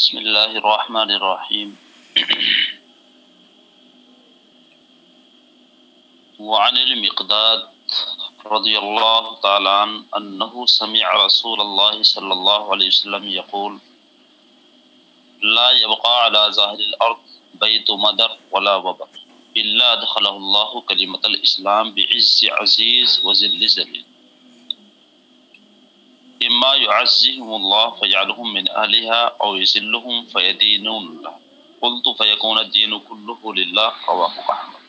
बसमीम वक़दाद रदी अल्लाह तन्नहु समिअ रसूल अल्लाह सल्लल्लाहु अलैहि वसल्लम यक़ूल ला यबक़ा अला ज़ाहिरिल अर्द बैतु मदर वला वबर इल्ला अदखलहु अल्लाहु कलिमतल इस्लाम बिइज़्ज़ि अज़ीज़ व ज़िल्लि ज़लील इम्मा युअज़्ज़िहुमुल्लाह फयजअलहुम मिन अहलिहा औ युज़िल्लुहुम फयदीनुन क़ुल्तु फयकूनु दीनु कुल्लुहु लिल्लाह रवाहु अहमद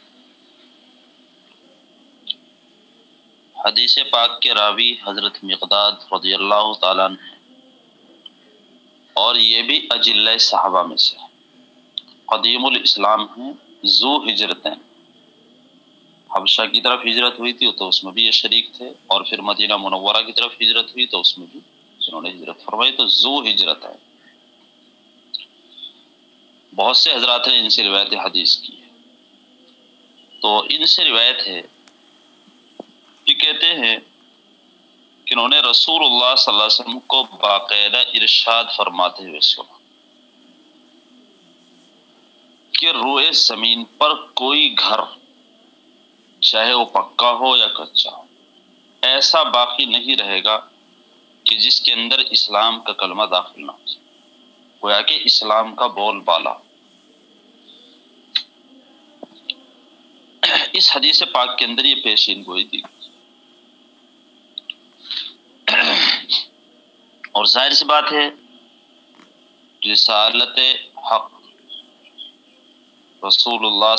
हदीस पाक के रावी हज़रत मकदाद रदी अल्लाह हैं और ये भी अजिल्ला साहबा में से कदीमुल इस्लाम हैं जू हिजरतें हबशा की तरफ़ हिजरत हुई थी तो उसमें भी ये शरीक थे, और फिर मदीना मुनवरा की तरफ़ हिजरत हुई तो उसमें भी उन्होंने हिजरत फरमाई तो जो हिजरत है बहुत से हजरात ने इनसे रिवायत हदीस की है। तो इनसे रिवायत है ये कहते हैं कि उन्होंने अलैहि वसल्लम को बाकायदा इरशाद फरमाते हुए सुना कि रोए ज़मीन पर कोई घर चाहे वो पक्का हो या कच्चा हो। ऐसा बाकी नहीं रहेगा कि जिसके अंदर इस्लाम का कलमा दाखिल ना हो गोया कि इस्लाम का बोल बाला। इस हदीस पाक के अंदर ये पेशीन गोई दी और ज़ाहिर सी बात है, रिसालत हक रसूलुल्लाह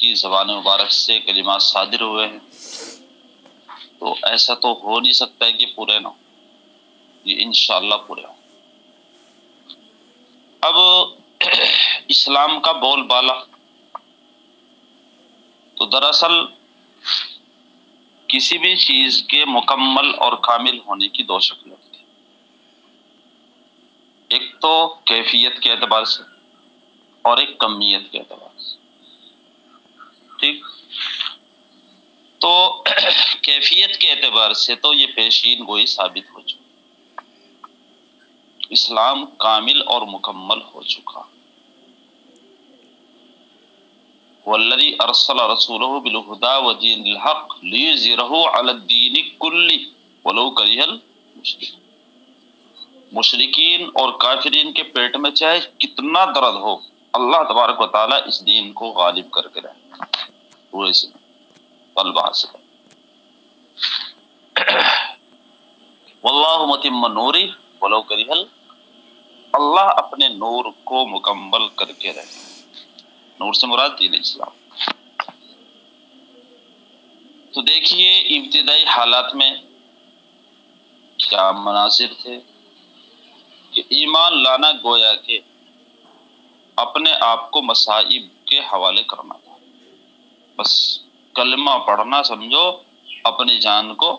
की ज़बान मुबारक से कलिमा सादिर हुए हैं। तो ऐसा तो हो नहीं सकता है कि पूरे ना ये इनशाला पूरे हो। अब इस्लाम का बोल बाला तो दरअसल किसी भी चीज़ के मुकम्मल और कामिल होने की दो शक्ल होती है। एक तो कैफियत के एतबार से। और एक कमियत के एतबार से। ठीक? तो कैफियत के एतबार से तो ये पेशीन गोई साबित हो चुकी। इस्लाम कामिल और मुकम्मल हो चुका। वल्लदी अरसल रसूलहु बिल हुदा व दीनिल हक लियुज़िरहु अला दीन कुल्ली वलो करिहल मुशरिकीन और काफिरीन के पेट में चाहे कितना दर्द हो अल्लाह तबारक व ताला इस दीन को गालिब करके रहे। पूरे से, तलबा से। वल्लाहु मुतिम्म नूरी, वलो करिहल। अल्लाह अपने नूर को मुकम्मल करके रहे। नूर से मुराद दीन इस्लाम। तो देखिए, इब्तदाई हालात में क्या मनासिर थे कि ईमान लाना गोया के अपने आप को मसाइब के हवाले करना। था बस कलमा पढ़ना समझो, अपनी जान को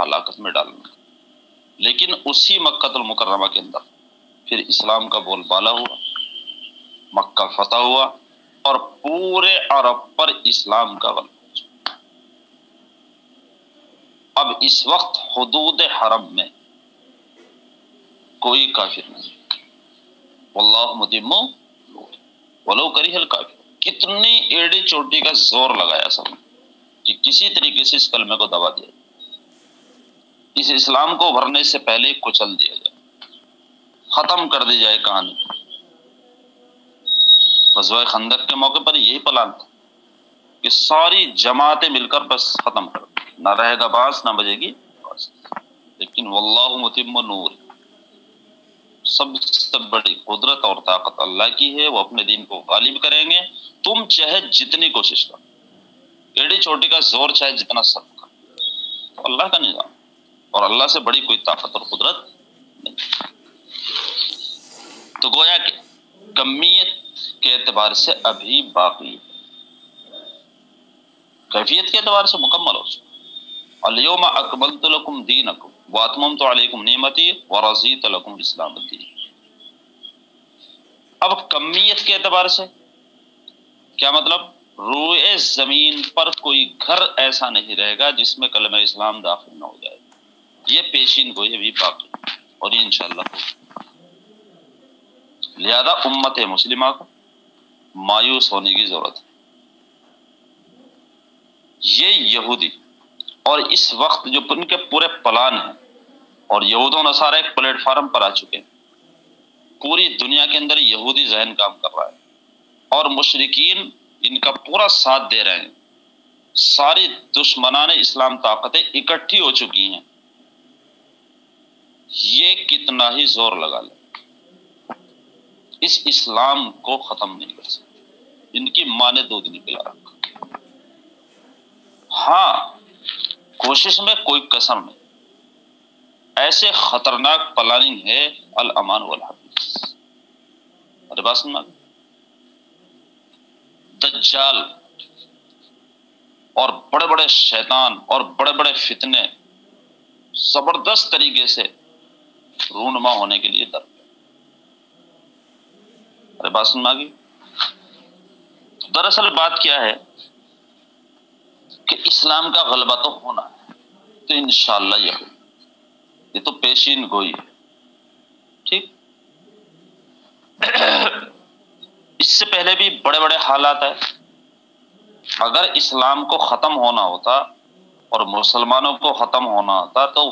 हलाकत में डालना। लेकिन उसी मक्का मुकर्रमा के अंदर फिर इस्लाम का बोलबाला हुआ, मक्का फतह हुआ और पूरे अरब पर इस्लाम का गल। अब इस वक्त हदूद हरम में कोई काफिर नहीं। वल्लाह मुदिम्मो वलो करिहल काफिर कितनी एड़ी चोटी का ज़ोर लगाया सब कि किसी तरीके से इस कलमे को दबा दिया इस इस्लाम को भरने से पहले कुचल दिया जाए। खत्म कर दी जाए कहानी। गजवा खंदक के मौके पर यही प्लान था कि सारी जमातें मिलकर बस खत्म कर ना रहेगा बास, ना बजेगी बास। लेकिन वल्लाह मुतिम नूर। सबसे बड़ी कुदरत और ताकत अल्लाह की है, वो अपने दिन को गालिब करेंगे। तुम चाहे जितनी कोशिश करो, एड़ी छोटी का ज़ोर चाहे जितना सब कर। तो अल्लाह का निज़ाम, और अल्लाह से बड़ी कोई ताकत और कुदरत नहीं। तो गोया कि कमियत के एतबार से अभी बाकी है। कैफियत के एतबार से मुकम्मल हो चुका अलियोमा अकबल दीन वातमम तो अलैकुम नेमती व रज़ी इस्लाम अब कमियत के एतबार से, क्या मतलब? रोए ज़मीन पर कोई घर ऐसा नहीं रहेगा जिसमें कलम इस्लाम दाखिल ना हो जाए। ये पेशीन को ये भी बाकी और ये इंशाल्लाह लिहाजा उम्मत मुस्लिमा को मायूस होने की ज़रूरत है। ये यहूदी और इस वक्त जो उनके पूरे प्लान हैं, और यहूद नसारा एक प्लेटफार्म पर आ चुके हैं। पूरी दुनिया के अंदर यहूदी जहन काम कर रहा है, और मुशरकिन इनका पूरा साथ दे रहे हैं। सारी दुश्मनान इस्लाम ताकतें इकट्ठी हो चुकी हैं। ये कितना ही ज़ोर लगा ले, इस इस्लाम को खत्म नहीं कर सकते। इनकी माँ ने दूध नहीं पिला रखा। हाँ कोशिश में कोई कसम नहीं। ऐसे खतरनाक प्लानिंग है अल अमान वल सुनना दज्जाल और बड़े बड़े शैतान और बड़े बड़े फितने ज़बरदस्त तरीके से रूनमा होने के लिए दर अरे बात सुन मागी दरअसल बात क्या है? कि इस्लाम का गलबा तो होना है तो इनशाला यह ये तो पेशीन गोई है, ठीक? इससे पहले भी बड़े बड़े हालात है। अगर इस्लाम को खत्म होना होता और मुसलमानों को खत्म होना होता तो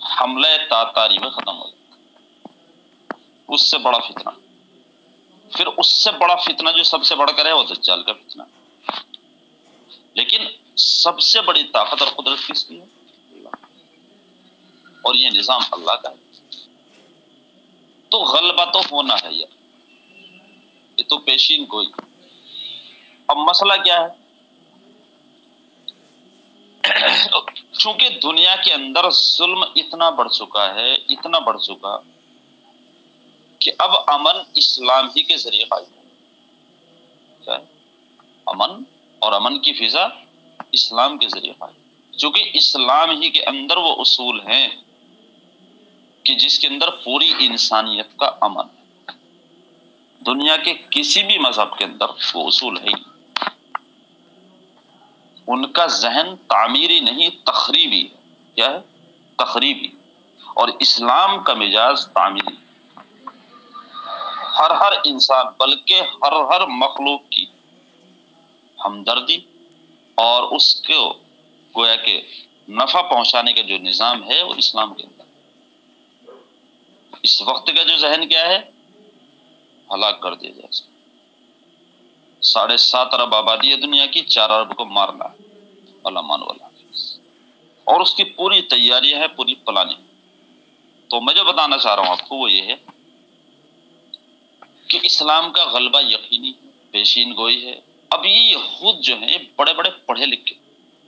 हमले तातारी में खत्म हो जाता। उससे बड़ा फितना। फिर उससे बड़ा फितना जो सबसे बढ़कर है वो दज्जाल का फितना। लेकिन सबसे बड़ी ताकत और कुदरत किसकी है? और ये निज़ाम अल्लाह का है। तो गलबा तो होना है यार। ये तो पेशीन कोई अब मसला क्या है? चूँकि दुनिया के अंदर जुल्म इतना बढ़ चुका है, इतना बढ़ चुका कि अब अमन इस्लाम ही के ज़रिए कायम क्या अमन और अमन की फिजा इस्लाम के ज़रिए कायम क्योंकि इस्लाम ही के अंदर वो उसूल हैं कि जिसके अंदर पूरी इंसानियत का अमन है। दुनिया के किसी भी मज़हब के अंदर वो उसूल है। उनका जहन तामीरी नहीं, तखरीबी है। क्या है? तखरीबी। और इस्लाम का मिजाज तामीरी। हर हर इंसान, बल्कि हर हर मखलूक की हमदर्दी और उसको गोया के नफा पहुँचाने का जो निज़ाम है वो इस्लाम के अंदर इस वक्त का जो जहन क्या है? हलाक कर दिया जाए साढ़े सात अरब आबादी है दुनिया की, चार अरब को मारना अलामान वाला और उसकी पूरी तैयारियाँ है, पूरी प्लानिंग। तो मैं जो बताना चाह रहा हूँ आपको वो ये है कि इस्लाम का गलबा यकीनी, पेशीन गोई है। अब ये यहूद जो है बड़े बड़े पढ़े लिखे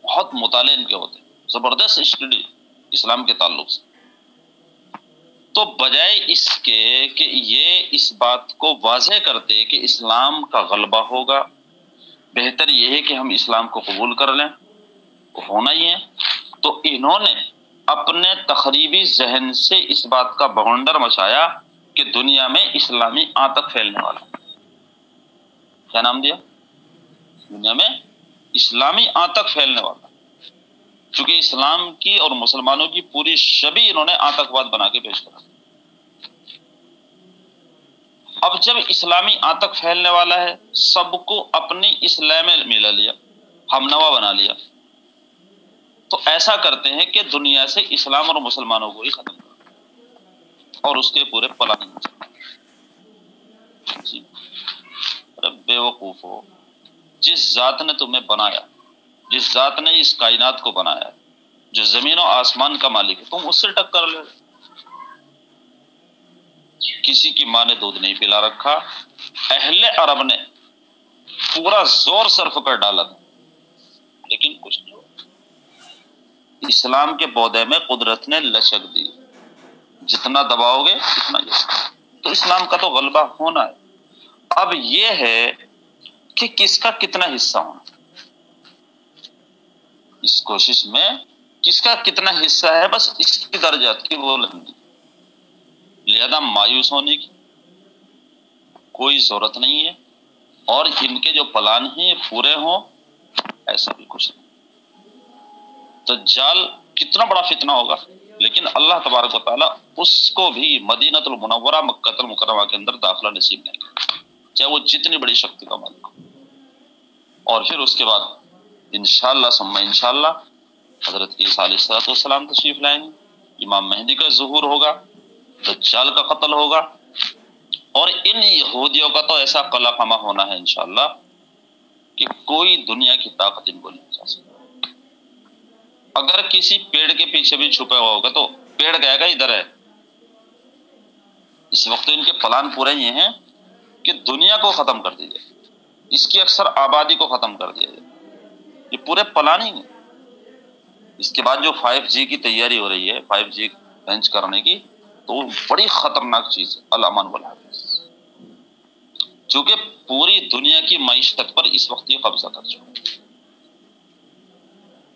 बहुत मुताले इनके होते ज़बरदस्त स्टडी इस्लाम के ताल्लुक से। तो बजाय इसके कि ये इस बात को वाजह करते कि इस्लाम का गलबा होगा, बेहतर यह है कि हम इस्लाम को कबूल कर लें होना ही है। तो इन्होंने अपने तकरीबी जहन से इस बात का बवंडर मचाया कि दुनिया में इस्लामी आतक फैलने वाला क्या नाम दिया? दुनिया में इस्लामी आतक फैलने वाला क्योंकि इस्लाम की और मुसलमानों की पूरी शबी इन्होंने आतंकवाद बना के पेश करा। अब जब इस्लामी आतंक फैलने वाला है, सबको अपनी इस्लाम में मिला लिया, हमनवा बना लिया। तो ऐसा करते हैं कि दुनिया से इस्लाम और मुसलमानों को ही खत्म कर। और उसके पूरे प्लानिंग बेवकूफ़ हो। जिस जात ने तुम्हें बनाया, जिस जात ने इस कायनात को बनाया, जो ज़मीन और आसमान का मालिक है, तुम उससे टक्कर ले। किसी की माँ ने दूध नहीं पिला रखा, अहले अरब ने पूरा ज़ोर सर्फ कर डाला था। लेकिन कुछ नहीं इस्लाम के पौधे में कुदरत ने लचक दी। जितना दबाओगे उतना तो इस्लाम का तो गलबा होना है। अब यह है कि किसका कितना हिस्सा होना इस कोशिश में किसका कितना हिस्सा है, बस इसकी दर्जात की वो लंबी। लिहाजा मायूस होने की कोई ज़रूरत नहीं है, और इनके जो प्लान हैं पूरे हों, ऐसा भी कुछ नहीं। तो जाल कितना बड़ा फितना होगा, लेकिन अल्लाह तबारक ताला उसको भी मदीनतुल मुनव्वरा, मक्कतुल मुकरमा के अंदर दाखिला नसीब नहीं चाहे वो जितनी बड़ी शक्ति का हो और फिर उसके बाद इनशाला सम्मा इनशाला हज़रत ईसा तशरीफ़ लाएँगे। इमाम मेहंदी का जहूर होगा, दज्जाल का कत्ल होगा। और इन यहूदियों का तो ऐसा कला कमा होना है इनशाला कि कोई दुनिया की ताकत इनको नहीं जा सकती। अगर किसी पेड़ के पीछे भी छुपा हुआ होगा तो पेड़ कहेगा इधर है। इस वक्त तो इनके प्लान पूरे ये हैं कि दुनिया को खत्म कर दीजिए इसकी अक्सर आबादी को खत्म कर दिया जाए ये पूरे प्लान है। इसके बाद जो 5G की तैयारी हो रही है 5G लॉन्च करने की तो बड़ी खतरनाक चीज़ है अलामन चूँकि पूरी दुनिया की मीशत पर इस वक्त ये कब्जा कर चुका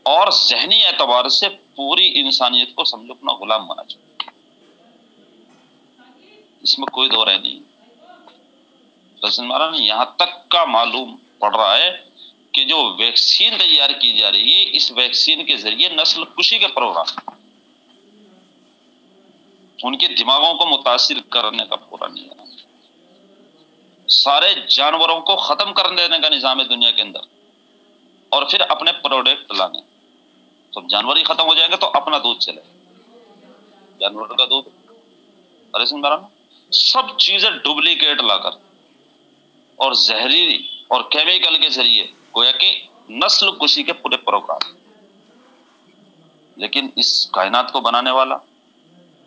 और जहनी एतबार से पूरी इंसानियत को समझो, अपना गुलाम बना चुका इसमें कोई दो रह नहीं महाराज यहाँ तक का मालूम पड़ रहा है कि जो वैक्सीन तैयार की जा रही है, इस वैक्सीन के ज़रिए नस्ल खुशी के प्रोग्राम उनके दिमागों को मुतासर करने का पूरा है। सारे जानवरों को खत्म कर देने का निज़ाम है दुनिया के अंदर और फिर अपने प्रोडक्ट लाने। तो जानवर ही खत्म हो जाएँगे तो अपना दूध चले। जानवर का दूध। अरे सिंह सब चीज़ें डुप्लीकेट लाकर। और जहरीली और केमिकल के ज़रिए गोया कि नस्ल कुशी के पूरे प्रोग्राम लेकिन इस कायनात को बनाने वाला,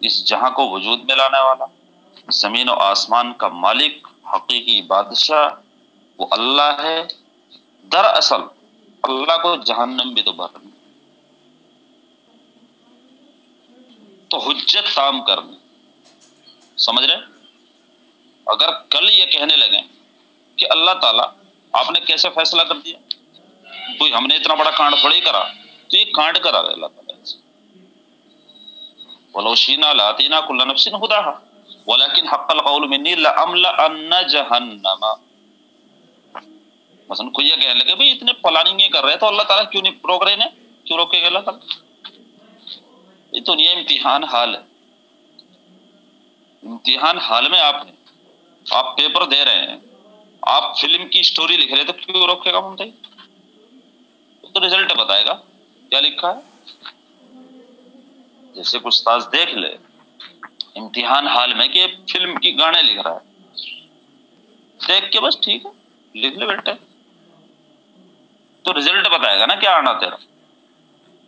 इस जहाँ को वजूद में लाने वाला, ज़मीन और आसमान का मालिक, हकीकी बादशाह, वो अल्लाह है। दरअसल अल्लाह को जहन्नम भी तो भरनी तो हुज्जत काम करनी। समझ रहे? अगर कल ये कहने लगे कि अल्लाह ताला आपने कैसे फैसला कर दिया? कोई हमने इतना बड़ा कांड थोड़ी करा? तो ये कांड करा रहे अल्लाह ताला वलोशीना लातीना कुल्ला नफ्सिन हुदाहा। वलाकिन हक्कल कौल मिन्नी लअमला अन्न जहन्नमा। मसलन कोई ये कहने लगे, भाई, इतने प्लानिंग ये कर रहे तो अल्लाह ताला क्यों नहीं रोक रहे ने क्यों रोकेगा अल्लाह ताला? ये तो नहीं इम्तिहान हाल है। इम्तिहान हाल में आपने, आप पेपर दे रहे हैं। आप फ़िल्म की स्टोरी लिख रहे हैं तो क्यों रोकेगा मुमताई तो रिज़ल्ट बताएगा, क्या लिखा है? जैसे कुछ ताज देख ले, इम्तिहान हाल में कि फ़िल्म की गाने लिख रहा है। देख के बस ठीक है, लिख ले बेटे। तो रिज़ल्ट बताएगा ना, क्या आना तेरा?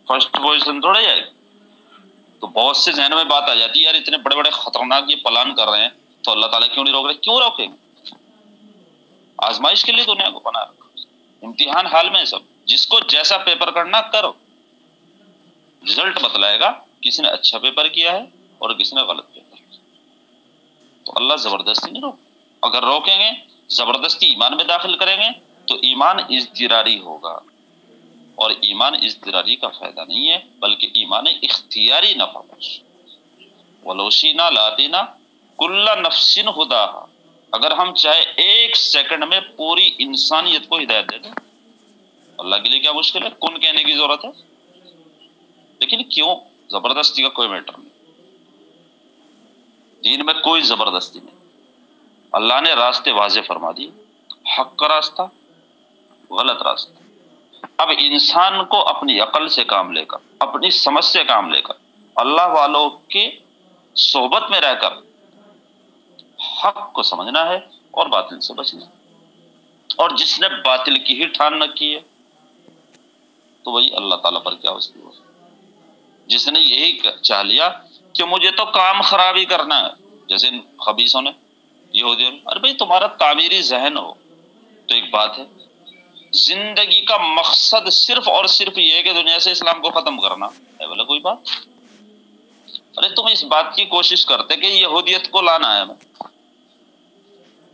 फ़र्स्ट पोजिशन थोड़ा जाएगा। तो बहुत से जहन में बात आ जाती है, यार इतने बड़े बड़े खतरनाक ये प्लान कर रहे हैं तो अल्लाह ताला क्यों नहीं रोक रहे? क्यों रोकेंगे? आजमाइश के लिए दुनिया को बना रखा। इम्तिहान हाल में सब। जिसको जैसा पेपर करना करो। रिज़ल्ट बतलाएगा, किसी ने अच्छा पेपर किया है और किसी ने गलत पेपर किया तो अल्लाह ज़बरदस्ती नहीं रोक। अगर रोकेंगे, ज़बरदस्ती ईमान में दाखिल करेंगे तो ईमान इजतरारी होगा। और ईमान इजतरारी का फ़ायदा नहीं है, बल्कि ईमान इख्तियारी नफा वलोशीना लातीना कुल्ला नफसिन खुदा अगर हम चाहे एक सेकंड में पूरी इंसानियत को हिदायत दे दें, अल्लाह के लिए क्या मुश्किल है? कौन कहने की ज़रूरत है? लेकिन क्यों? ज़बरदस्ती का कोई मैटर नहीं। दीन में कोई ज़बरदस्ती नहीं। अल्लाह ने रास्ते वाजे फरमा दिए। हक का रास्ता, गलत रास्ता। अब इंसान को अपनी अकल से काम लेकर, अपनी समझ से काम लेकर, अल्लाह वालों के सोहबत में रहकर हक को समझना है और बातिल से बचना और जिसने बातिल की ही ठान न की है तो वही अल्लाह ताला पर क्या उसकी हो जिसने यही चाह लिया कि मुझे तो काम खराब ही करना है। जैसे खबीसों ने, यहूदियों ने, अरे भाई तुम्हारा तामीरी जहन हो तो एक बात है, ज़िंदगी का मकसद सिर्फ़ और सिर्फ़ ये है कि दुनिया से इस्लाम को खत्म करना। है बोला कोई बात? अरे तुम इस बात की कोशिश करते कि यहूदियत को लाना है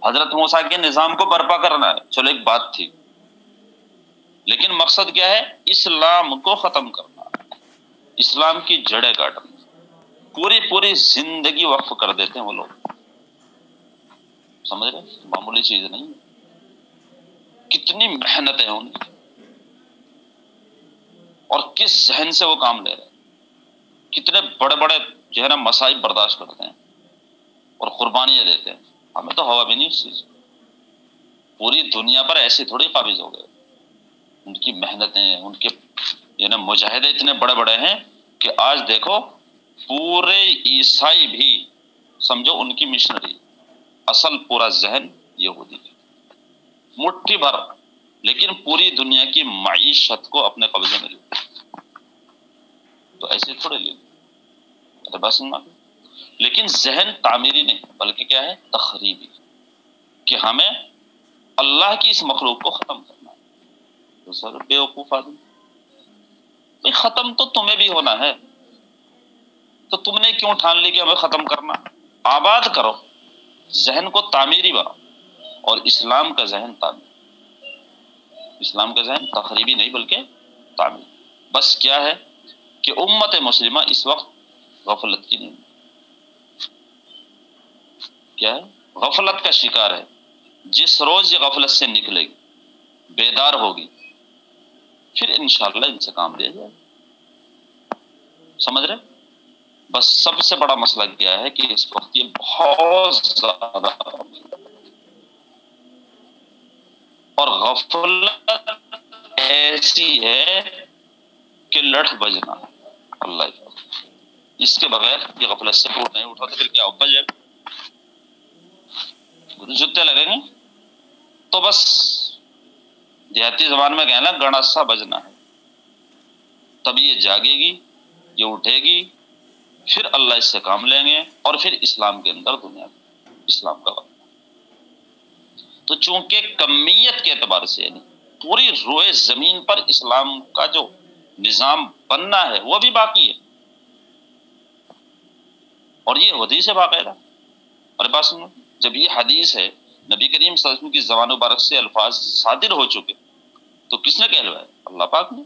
हज़रत मूसा के निज़ाम को बर्पा करना है। चलो, एक बात थी। लेकिन मकसद क्या है? इस्लाम को खत्म करना। इस्लाम की जड़ें काटना। पूरी पूरी ज़िंदगी वक्फ कर देते हैं वो लोग। समझ रहे मामूली चीज़ नहीं कितनी मेहनत है उनकी। और किस जहन से वो काम ले रहे कितने बड़े बड़े जो है ना मसाइब बर्दाश्त करते हैं और कुर्बानियाँ देते हैं। हमें तो हवा भी नहीं उस चीज़ पूरी दुनिया पर ऐसे थोड़ी काबिज हो गए। उनकी मेहनतें, उनके जो ना मुजाहिदे इतने बड़े बड़े हैं कि आज देखो, पूरे ईसाई भी, समझो उनकी मिशनरी असल पूरा जहन यहूदी है मुट्ठी भर, लेकिन पूरी दुनिया की मीशत को अपने कब्जे में ले। तो ऐसे थोड़े ले लेकिन जहन तामीरी नहीं, बल्कि क्या है? तखरीबी। कि हमें अल्लाह की इस मखलूक को खत्म करना है। तो सर, बेवकूफ़ आदमी। खत्म तो तुम्हें भी होना है। तो तुमने क्यों ठान ली कि हमें खत्म करना? आबाद करो। जहन को तामीरी बनाओ। और इस्लाम का जहन तामीर। इस्लाम का जहन तकरीबी नहीं, बल्कि तामीर। बस क्या है कि उम्मत मुस्लिमा इस वक्त गफलत की क्या है? गफलत का शिकार है। जिस रोज ये गफलत से निकलेगी, बेदार होगी, फिर इंशाल्लाह इनसे काम लिया जाए समझ रहे? बस सबसे बड़ा मसला क्या है कि इस वक्त ये बहुत ज़्यादा और गफलत ऐसी है कि लठ बजना अल्लाह इसके बगैर ये गफलत से फूट नहीं उठा तो फिर क्या उपज जाएगा। जुत्ते लगेंगे तो बस देहाती जबान में कहना गणासा बजना है। तब ये जागेगी, ये उठेगी, फिर अल्लाह इससे काम लेंगे और फिर इस्लाम के अंदर दुनिया इस्लाम का वक्त। तो चूँकि कमियत के एतबार से यानी पूरी रोए ज़मीन पर इस्लाम का जो निज़ाम बनना है, वो भी बाकी है। और ये हदीस है बाकायदा। अरे बात सुनो, जब ये हदीस है, नबी करीम वसल्लम की जबान मुबारक से अल्फाज सादिर हो चुके तो किसने कहलवाया अल्लाह पाक ने।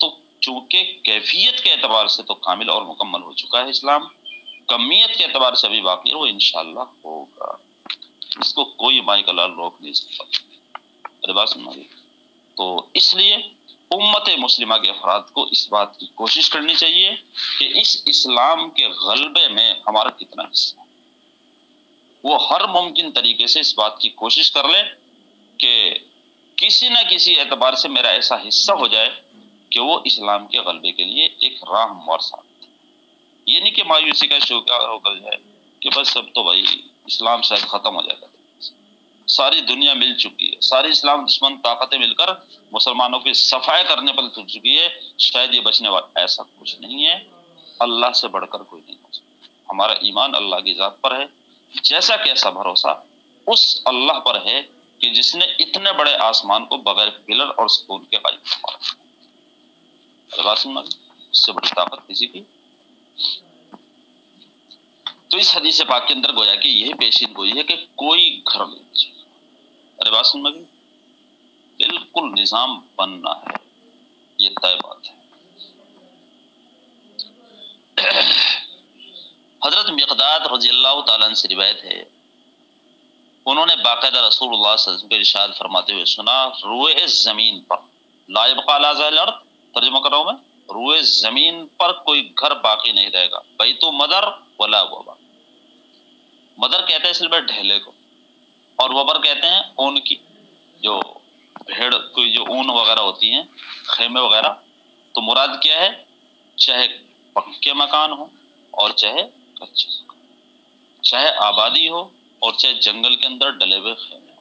तो चूँकि कैफियत के एतबार से तो कामिल और मुकम्मल हो चुका है इस्लाम कमियत के एतबार से अभी बाकी वो इनशाला होगा। इसको कोई लाल रोक नहीं सकता। अरे बात सुना। तो इसलिए उम्मत मुस्लिमा के अफराद को इस बात की कोशिश करनी चाहिए कि इस इस्लाम के गलबे में हमारा कितना हिस्सा है। वो हर मुमकिन तरीके से इस बात की कोशिश कर ले कि किसी न किसी एतबार से मेरा ऐसा हिस्सा हो जाए कि वो इस्लाम के गलबे के लिए एक राह मर साथ ये नहीं कि मायूसी का शिकार होकर जाए कि बस सब तो भाई इस्लाम शायद खत्म हो जाएगा। सारी दुनिया मिल चुकी है। सारी इस्लाम दुश्मन ताकतें मिलकर मुसलमानों की सफ़ाई करने पर तुल चुकी है। शायद ये बचने वाला ऐसा कुछ नहीं है। अल्लाह से बढ़कर कोई नहीं हो सकता। हमारा ईमान अल्लाह की जात पर है। जैसा कैसा भरोसा उस अल्लाह पर है कि जिसने इतने बड़े आसमान को बगैर पिलर और सुकून के कायम उससे बड़ी ताकत किसी की? तो इस हदीस पाक के अंदर गोया कि यही पेशीन गोई है कि कोई घर नहीं अरे बात सुन लगी बिल्कुल निज़ाम बनना है। ये तय बात है। हज़रत मकदाद रज़ी अल्लाह से रिवायत है। उन्होंने बाकायदा रसूल के इर्शाद फरमाते हुए सुना, रुए ज़मीन पर। लाइब अर्थ तर्जुमा कर रहा हूँ मैं। रुए ज़मीन पर कोई घर बाकी नहीं रहेगा। भाई तो मदर वला वबा। मदर कहते हैं सिर्फ़ ढेले को। और वबर कहते हैं ऊन की, जो भेड़ की जो ऊन वगैरह होती है, खेमे वगैरह। तो मुराद क्या है? चाहे पक्के मकान हो और चाहे कच्चे चाहे आबादी हो और चाहे जंगल के अंदर डले हुए खेमे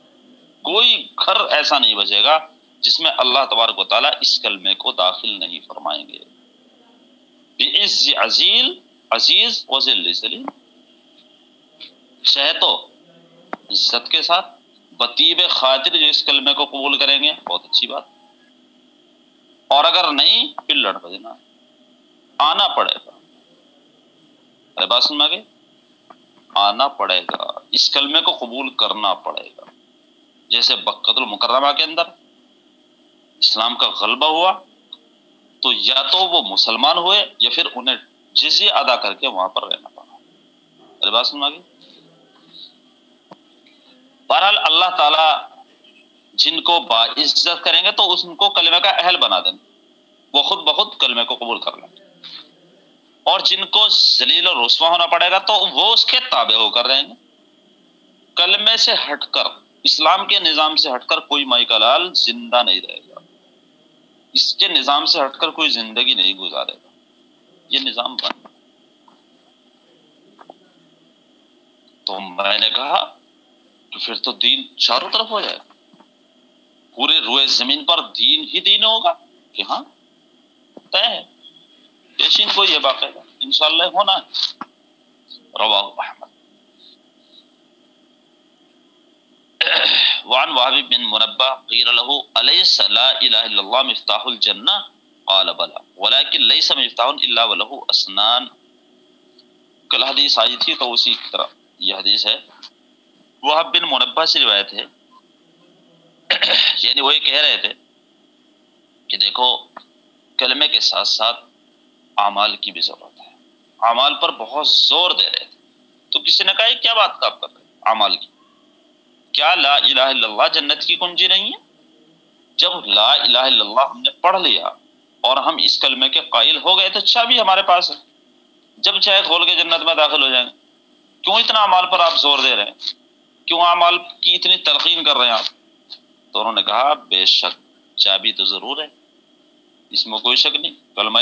कोई घर ऐसा नहीं बचेगा जिसमें अल्लाह तबारक ताला इस कलमे को दाखिल नहीं फरमाएँगे। अजील, अज़ीज़ वजील चाहे तो इज़्ज़त के साथ, बतीब खातिर जो इस कलमे को कबूल करेंगे, बहुत अच्छी बात। और अगर नहीं, फिर लड़ बजना आना पड़ेगा। अरे बात सुन गए आना पड़ेगा। इस कलमे को कबूल करना पड़ेगा। जैसे बकतुल मुकर्रमा के अंदर इस्लाम का गलबा हुआ तो या तो वो मुसलमान हुए, या फिर उन्हें जिजिया अदा करके वहाँ पर रहना पड़ा। अरे बात सुन गई बहरहाल अल्लाह ताला जिनको बाइज्जत करेंगे तो उनको कलमे का अहल बना देंगे। वो खुद बहुत कलमे को कबूल कर लेंगे। और जिनको जलील और रुसवा होना पड़ेगा तो वो उसके ताबे होकर रहेंगे। कलमे से हटकर, इस्लाम के निज़ाम से हटकर कोई माई का लाल ज़िंदा नहीं रहेगा। इसके निज़ाम से हटकर कोई ज़िंदगी नहीं गुजारेगा। ये निज़ाम बन तो मैंने कहा कि फिर तो दीन चारों तरफ़ हो जाए। पूरे रोए ज़मीन पर दीन ही दीन होगा कि हाँ तय है। पेशीन को ये बाकायदा इंशाल्लाह होना है। रवाहु अहमद। वान वाहबी बिन मुनब्बा क़ील लहू, अलैस ला इलाहा इल्लल्लाह मिफ्ताहुल जन्नह क़ाल बला। वलाकिन लैस मिफ्ताहुन इल्ला वलहु असनान। कल हदीस आई थी तो उसी तरह यह हदीस है। वहाब बिन मुनबा से रिवायत है। यानी वो ये कह रहे थे कि देखो, कलमे के साथ साथ अमाल की भी ज़रूरत है। अमाल पर बहुत ज़ोर दे रहे थे। तो किसी ने कहा क्या बात का आप कर रहे अमाल की? क्या ला इल्लल्लाह जन्नत की कुंजी नहीं है? जब ला इल्लल्लाह हमने पढ़ लिया और हम इस कलमे के कायल हो गए तो चाबी हमारे पास है। जब चाहे खोल के जन्नत में दाखिल हो जाएँगे क्यों इतना अमाल पर आप ज़ोर दे रहे हैं? क्यों अमाल की इतनी तलकीन कर रहे हैं आप? तो उन्होंने कहा, बेशक, चाबी तो ज़रूर है। इसमें कोई शक नहीं। कलमा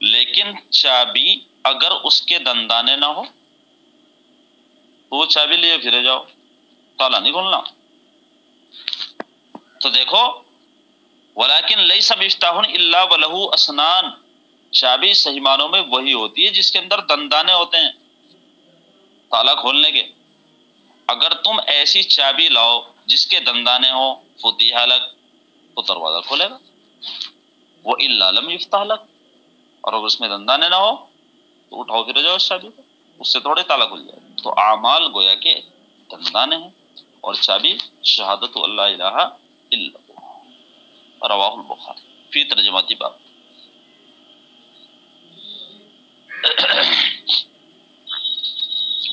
लेकिन चाबी अगर उसके दंदाने ना हो तो वो चाबी लिए फिरे जाओ। ताला नहीं खोलना। तो देखो, वलाकिन लई सब इफ्ताहुन इल्ला वलहू असनान। चाबी सही मानों में वही होती है जिसके अंदर दंदाने होते हैं। ताला खोलने के। अगर तुम ऐसी चाबी लाओ जिसके दंदाने हो फुती हालक तो दरवाज़ा खोलेगा। वो इल्लालम इफ्तालक और अगर उसमें दंदाने ना हो तो उठाओ फिर जाओ उस चाबी को। उससे थोड़े ताला खुल जाए। तो आमाल गोया के दंदाने हैं और चाबी शहादत रवाहुल बुखारी। फ़ी तर्जमाती बाब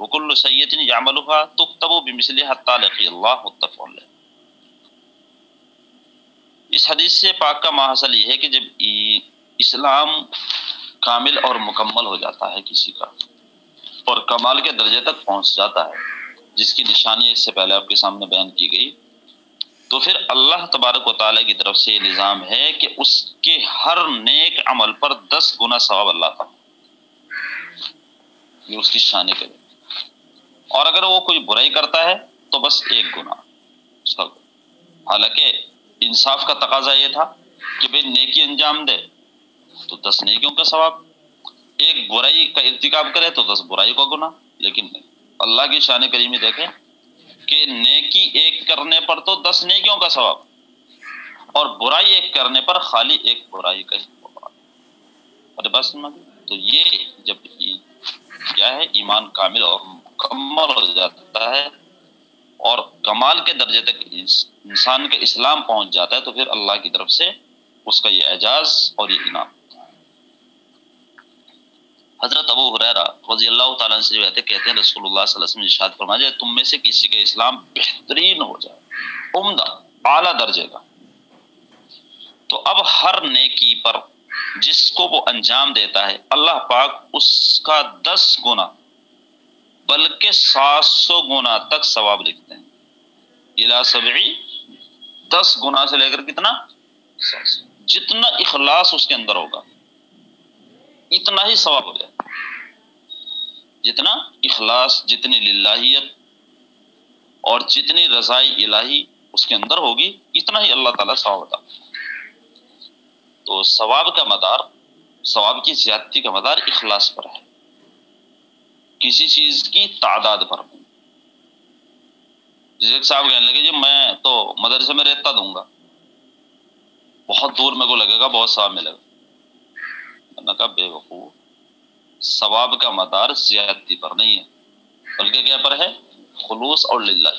वकुल्ल सैयदिन यामलुहा तुक्तबु बिमिसली हत्ता लकी अल्लाह मुत्तफ़ इस हदीस से पाक का माहसल ये है कि जब इस्लाम कामिल और मुकम्मल हो जाता है किसी का और कमाल के दर्जे तक पहुंच जाता है जिसकी निशानी इससे पहले आपके सामने बयान की गई तो फिर अल्लाह तबारक वाली की तरफ़ से निज़ाम है कि उसके हर नेक अमल पर दस गुना सवाब अल्लाह का। ये उसकी शान के और अगर वो कोई बुराई करता है तो बस एक गुना। सब। हालाँकि इंसाफ का तकाजा ये था कि भाई नेकी अंजाम दे तो दस नेकियों का सवाब। एक बुराई का इर्तिकाब करे तो दस बुराई का गुना। लेकिन अल्लाह की शान करीमी देखें कि नेकी एक करने पर तो दस नेकियों का सवाब। और बुराई एक करने पर खाली एक बुराई का ही अरे बस तो ये जब क्या है, ईमान कामिल और मुकम्मल हो जाता है और कमाल के दर्जे तक इंसान के इस्लाम पहुँच जाता है तो फिर अल्लाह की तरफ़ से उसका ये एजाज और ये इनाम। हज़रत अबू हुरैरा रज़ी अल्लाह तआला से कहते हैं, रसूलुल्लाह सल्लल्लाहु अलैहि वसल्लम इरशाद फरमाया तुम में से किसी का इस्लाम बेहतरीन हो जाए, उम्दा, आला दर्जे का तो अब हर नेकी पर जिसको वो अंजाम देता है, अल्लाह पाक उसका दस गुना, बल्कि सात सौ गुना तक सवाब लिखते हैं। इला सबी दस गुना से लेकर कितना? जितना इखलास उसके अंदर होगा इतना ही सवाब हो जाए जितना इखलास, जितनी लिल्लाहियत और जितनी रजाई इलाही उसके अंदर होगी, इतना ही अल्लाह ताला सवाब बता तो सवाब का मदार, सवाब की ज्यादती का मदार इखलास पर है। किसी चीज़ की तादाद पर नहीं। एक साहब कहने लगे, जी, मैं तो मदरसे में रेता दूँगा। बहुत दूर मेरे को लगेगा, बहुत सवाब मिलेगा मैंने कहा बेवकूफ़। सवाब का मदार ज्यादती पर नहीं है, बल्कि क्या पर है? खुलूस और लिल्ला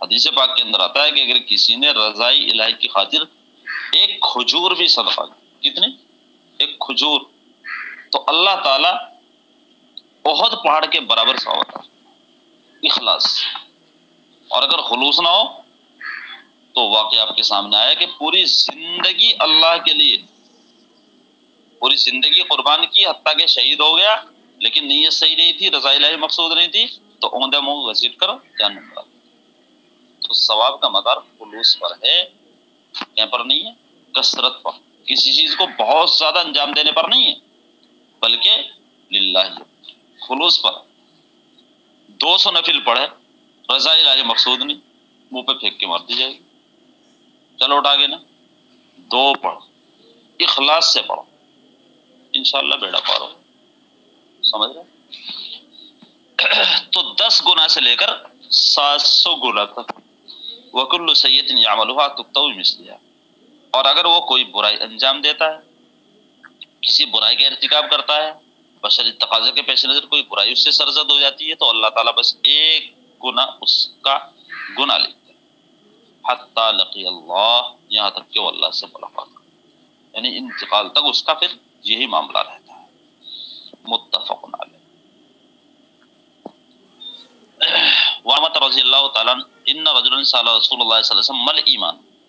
हदीस पाक के अंदर आता है कि अगर किसी ने रजाई इलाही की खातिर एक खजूर भी सदका कितने? एक खजूर। तो अल्लाह ताला बहुत पहाड़ के बराबर सा होता इखलास। और अगर खलूस ना हो तो वाकई आपके सामने आया कि पूरी ज़िंदगी अल्लाह के लिए पूरी ज़िंदगी कुर्बान की हत्या के शहीद हो गया, लेकिन नीयत सही नहीं थी रजा मकसूद नहीं थी तो औंदे मुँह घसीट करो, जान तो सवाब का मदार खुलूस पर है क्या पर नहीं है, कसरत पर। किसी चीज़ को बहुत ज़्यादा अंजाम देने पर नहीं है, बल्कि लिल्लाही। खुलूस पर। दो सौ नफिल पढ़े रजा इलाही मकसूद नहीं, मुँह पे फेंक के मार दी जाएगी। चलो उठा के ना, दो पढ़ो, इखलास से पढ़ो। इनशाला बेड़ा पारो समझ रहे तो दस गुना से लेकर सात सौ गुना तक। वकुल्ल सैयद यामलुहा तुक्ता मिसलिया और अगर वो कोई बुराई अंजाम देता है, किसी बुराई का इर्तिकाब करता है बशर तकाजे के पेश नज़र कोई बुराई उससे सरजद हो जाती है तो अल्लाह ताला बस एक गुना उसका गुना लेते हत्ता लकी अल्लाह, यहाँ तक कि अल्लाह से मुलाकात। यानी इंतकाल तक उसका फिर यही मामला रहता है मुत्तफकुन वामत रजी अल्लाह ताला इन रजुलन साला रसूलुल्लाह सल्लल्लाहु अलैहि वसल्लम मल ईमान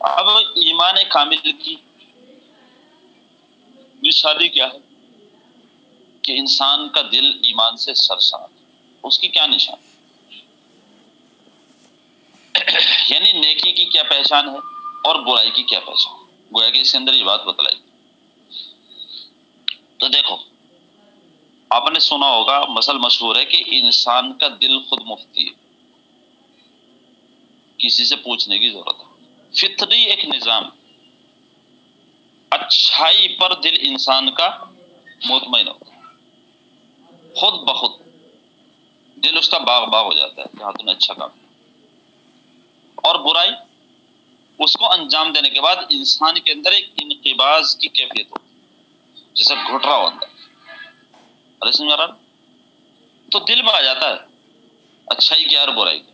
अब ईमान कामिल की निशानी क्या है कि इंसान का दिल ईमान से सरसार उसकी क्या निशान? यानी नेकी की क्या पहचान है और बुराई की क्या पहचान गोया कि इसके अंदर ये बात बतलाई। तो देखो, आपने सुना होगा, मसल मशहूर है कि इंसान का दिल खुद मुफ्ती है। किसी से पूछने की ज़रूरत है। फितरी एक निज़ाम अच्छाई पर दिल इंसान का मुतमिन होता है खुद। बखुद दिल उसका बाग बाग हो जाता है जहाँ तुमने अच्छा काम किया। और बुराई, उसको अंजाम देने के बाद इंसान के अंदर एक इनकबाज की कैफियत होती जैसे घुट रहा हो अंदर। समझ तो दिल में आ जाता है। अच्छाई की और बुराई की।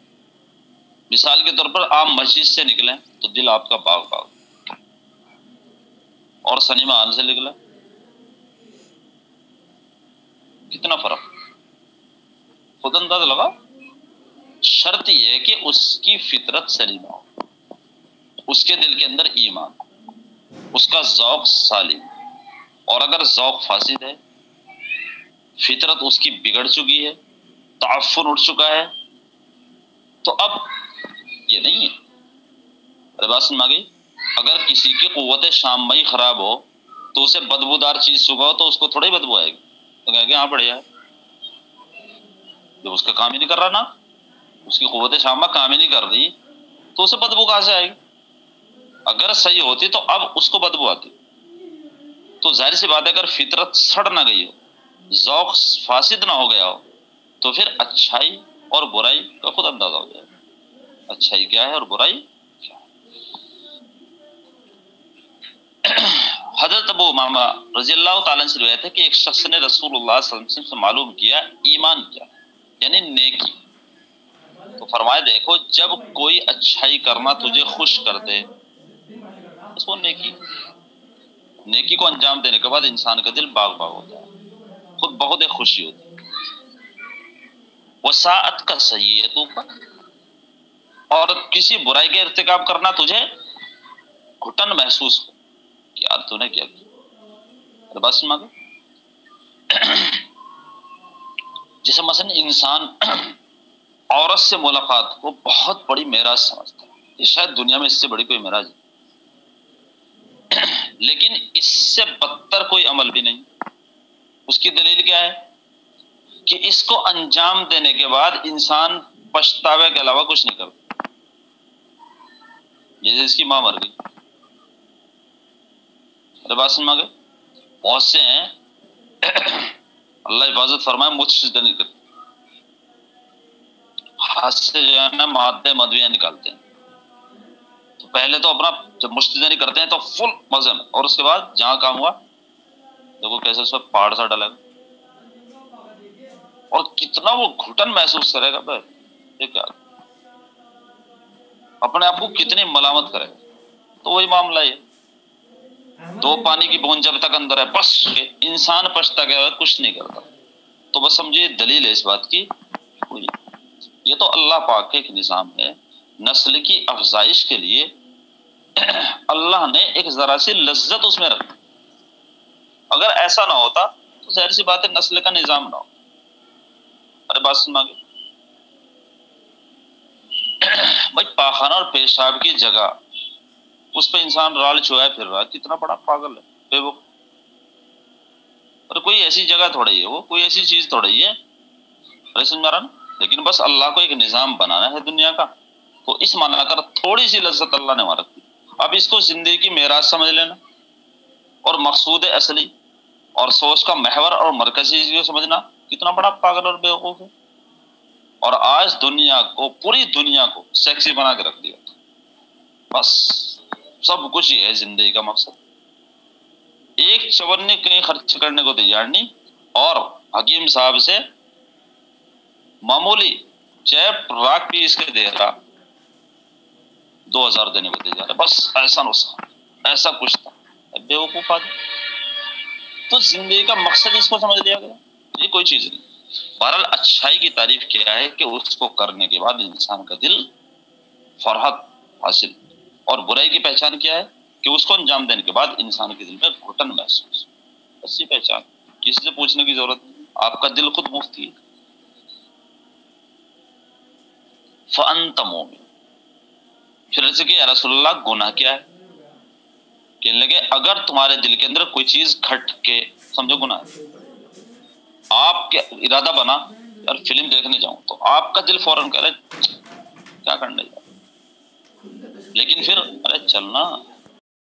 मिसाल के तौर पर आप मस्जिद से निकले तो दिल आपका बाग बाग और सनीमा आने से निकला। कितना फ़र्क? खुद अंदाज लगा शर्त यह है कि उसकी फितरत सलीमा हो। उसके दिल के अंदर ईमान उसका जौक सालिम और अगर जौक फासिद है, फितरत उसकी बिगड़ चुकी है ताफुन उठ चुका है तो अब ये नहीं है। अरे बात सुन गई? अगर किसी की कुत शामई खराब हो तो उसे बदबूदार चीज़ हो तो उसको थोड़ी बदबू आएगी। तो कहेंगे हाँ बढ़िया है। जब उसका काम ही नहीं कर रहा ना, उसकी कुत शामा काम ही नहीं कर रही तो उसे बदबू कहाँ से आएगी? अगर सही होती तो अब उसको बदबू आती। तो ज़ाहिर सी बात है, अगर फितरत सड़ ना गई हो, जौक फासिद ना हो गया हो तो फिर अच्छाई और बुराई का खुद अंदाज़ा हो जाएगा। अच्छाई क्या है और बुराई क्या है? हज़रत अबू मामा रज़ी अल्लाह से रिवायत है कि एक शख्स ने रसूलुल्लाह से मालूम किया, ईमान क्या यानी नेकी। तो फरमाए देखो, जब कोई अच्छाई करना तुझे खुश कर दे उसको नेकी। नेकी को अंजाम देने के बाद इंसान का दिल बाग बाग होता है, खुद बहुत ही खुशी होती वसात का सही है तू और किसी बुराई के इर्तिकाब करना तुझे घुटन महसूस हो। कि यार तूने क्या किया बस मांगो जैसे मसन इंसान औरत से मुलाकात को बहुत बड़ी मेराज समझता है। शायद दुनिया में इससे बड़ी कोई मेराज लेकिन इससे बदतर कोई अमल भी नहीं। उसकी दलील क्या है? कि इसको अंजाम देने के बाद इंसान पछतावे के अलावा कुछ नहीं करता जैसे इसकी माँ मर गई। अरे बात बहुत से हैं। अल्लाह हिफाजत फरमाए मुझसे नहीं करते। हाथ से जो है ना, मादे मदविया निकालते हैं। तो पहले तो अपना, जब मुश्तनी करते हैं तो फुल मज़े में और उसके बाद जहाँ काम हुआ, देखो कैसे उस पर पहाड़ सा डलेगा और कितना वो घुटन महसूस करेगा, भाई। क्या? अपने आप को कितनी मलामत करेगा। तो वही मामला है। दो पानी की बूंद जब तक अंदर है, बस। इंसान पछता गया, कुछ नहीं करता। तो बस समझिए दलील है इस बात की। ये तो अल्लाह पाक का एक निज़ाम है। नस्ल की अफजाइश के लिए अल्लाह ने एक जरा सी लज्जत उसमें रखी। अगर ऐसा ना होता तो जहर सी बात है नस्ल का निज़ाम ना होता अरे बात सुना भाई पाखाना और पेशाब की जगह उस पर इंसान राल चुहाए फिर रहा कितना बड़ा पागल है, बेवकूफ़। और कोई ऐसी जगह थोड़ा ही वो, कोई ऐसी चीज़ थोड़ा ही। अरे समझ रहा लेकिन बस अल्लाह को एक निज़ाम बनाना है दुनिया का। तो इस माना कर थोड़ी सी लज्जत अल्लाह ने वहाँ रखी। अब इसको ज़िंदगी की मेराज समझ लेना। और मकसूद असली, और सोच का महवर और मरकजी को समझना, कितना बड़ा पागल और बेवकूफ़ है। और आज दुनिया को, पूरी दुनिया को सेक्सी बना के रख दिया। बस। सब कुछ ही है ज़िंदगी का मकसद। एक चवन्नी कहीं खर्च करने को तैयार नहीं, और हकीम साहब से मामूली चैप राख भी इसके दे रहा। दो हज़ार देने को तैयार है। बस ऐसा नुस्खा ऐसा कुछ था। बेवकूफ़ आदमी। तो ज़िंदगी का मकसद इसको समझ लिया गया। ये कोई चीज़ नहीं। बहरहाल अच्छाई की तारीफ़ क्या है कि उसको करने के बाद इंसान का दिल फरहत हासिल और बुराई की पहचान क्या है? कि उसको अंजाम देने के बाद इंसान के दिल में घुटन महसूस अच्छी पहचान। किसी से पूछने की ज़रूरत आपका दिल खुद मुफ्ती है फिर ऐसे कि रसुल्लाह गुनाह क्या है? कहने लगे, अगर तुम्हारे दिल के अंदर कोई चीज़ खट के, समझो गुनाह आपके इरादा बना, यार फ़िल्म देखने जाऊँ तो आपका दिल फ़ौरन करे क्या करने जाओ। लेकिन फिर अरे चलना